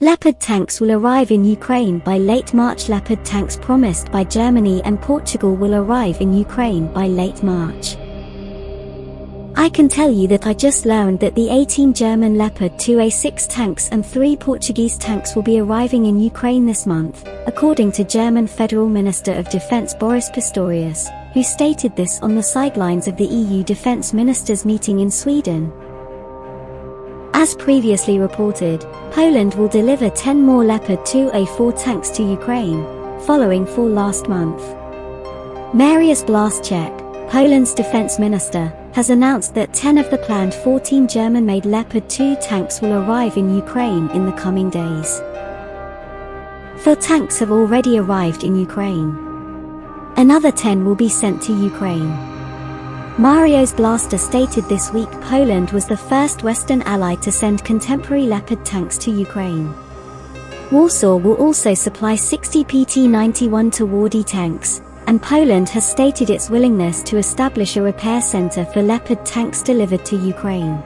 Leopard tanks will arrive in Ukraine by late March. Leopard tanks promised by Germany and Portugal will arrive in Ukraine by late March. I can tell you that I just learned that the 18 German Leopard 2A6 tanks and 3 Portuguese tanks will be arriving in Ukraine this month, according to German Federal Minister of Defense Boris Pistorius, who stated this on the sidelines of the EU defense ministers meeting in Sweden. As previously reported, Poland will deliver 10 more Leopard 2A4 tanks to Ukraine, following four last month. Mariusz Blaszczak, Poland's defense minister, has announced that 10 of the planned 14 German-made Leopard 2 tanks will arrive in Ukraine in the coming days. Four tanks have already arrived in Ukraine. Another 10 will be sent to Ukraine. Mariusz Blaster stated this week Poland was the first Western ally to send contemporary Leopard tanks to Ukraine. Warsaw will also supply 60 PT-91 Twardy tanks, and Poland has stated its willingness to establish a repair center for Leopard tanks delivered to Ukraine.